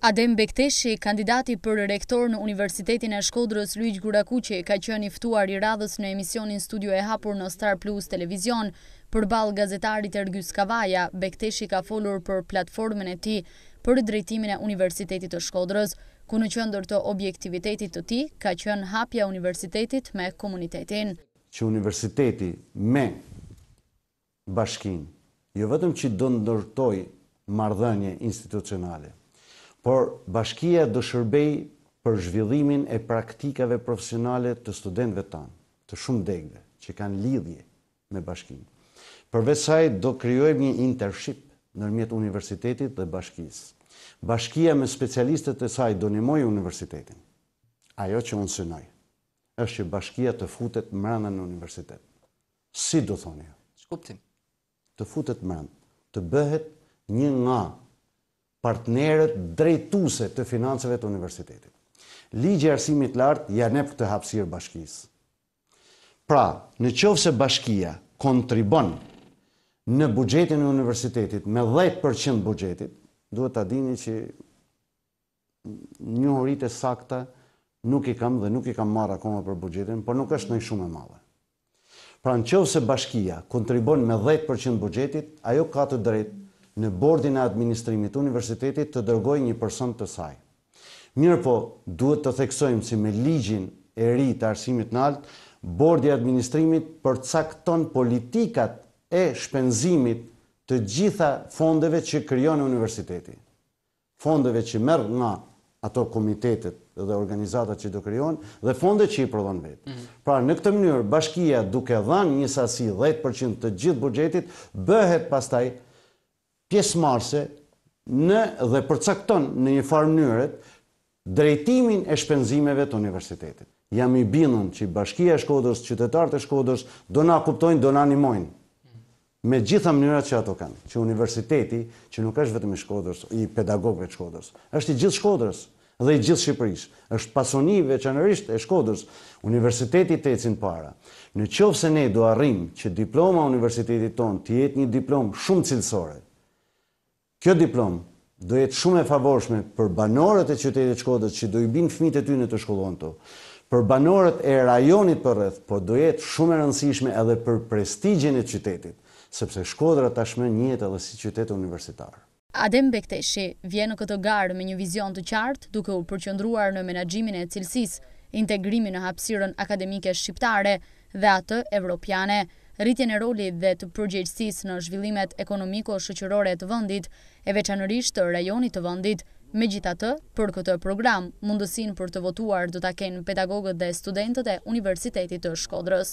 Adem Bekteshi, kandidati për rektor në Universitetin e Shkodrës Luigj Gurakuqi ka qenë i ftuar i radhës në emisionin Studio e Hapur në Star Plus Televizion. Përballë gazetarit Ergys Kavaja, Bekteshi ka folur për platformën e tij për drejtimin e Universitetit të Shkodrës, ku në qendër të objektivitetit të tij ka qenë hapja e universitetit me komunitetin. Që universiteti me Bashkinë, jo vetëm që do ndërtojë marrëdhënie institucionale, por Bashkia do shërbejë për zhvillimin e praktikave profesionale të studentëve tanë, të shumë degëve që kanë lidhje me Bashkinë. Përveç saj do krijojmë një intership ndërmjet universitetit dhe Bashkisë. Bashkia me specialistët e saj do nimojë universitetin. Ajo që unë synoj është që Bashkia të futet mbrana në universitet. Si do thoni ju? Ç'kuptim? Të futet mbrend, të bëhet një nga partnerët drejtuese të financave të universitetit. Ligji i arsimit lartë ja nep këtë hapësirë bashkisë. Pra, në qoftë se bashkia kontribon në buxhetin e universitetit me 10% buxhetit, duhet ta dini që njohuritë e sakta nuk i kam dhe nuk i kam marrë akoma për buxhetin, por nuk është ndonjë shumë e madhe. Pra në qoftë se bashkia kontribon me dhjetë për qind buxhetit, ajo ka të drejtë në bordin e administrimit të universitetit të dërgojë një person të saj. Mirëpo, duhet të theksojmë se me ligjin e ri të arsimit nalt, bordi i administrimit përcakton politikat e shpenzimit të gjitha fondeve që krijon universiteti. fondeve që merr nga ato komitetet dhe organizatat që do krijohen dhe fondet që i prodhon vetë. Pra, në këtë mënyrë bashkia duke dhanë një sasi dhjetë për qind të gjithë buxhetit bëhet pastaj pjesëmarrëse në dhe përcakton në një farë mënyre drejtimin e shpenzimeve të universitetit. Jam i bindun që Bashkia e Shkodrës, qytetarët e Shkodrës do na kuptojnë, do na nimojnë me gjitha mënyrat që ato kanë, që universiteti, që nuk është vetëm i Shkodrës, i pedagogëve të Shkodrës, është i gjithë Shkodrës dhe i gjithë Shqipërisë. Është pasoni veçanërisht e Shkodrës, universiteti të ecin para. Në qoftë se ne do arrijmë që diploma e universitetit tonë të jetë një diplomë shumë cilësore, Kjo diplomë do jetë shumë e favorshme për banorët e qytetit Shkodrës që do i bin fëmijët e tyne të shkollohen këtu. Për banorët e rajonit përreth, po do jetë shumë e rëndësishme edhe për prestigjin e qytetit, sepse Shkodra tashmë njihet edhe si qytet universitar. Adem Bekteshi vjen në këtë garë me një vizion të qartë duke u përqendruar në menaxhimin e cilësisë, integrimin në hapësirën akademike shqiptare dhe atë evropiane, rritjen e rolit dhe të përgjegjësisë në zhvillimet ekonomiko-shoqërore të vendit, e veçanërisht të rajonit të vendit. Megjithatë, për këtë program, mundësinë për të votuar do ta kenë pedagogët dhe studentët e Universitetit të Shkodrës.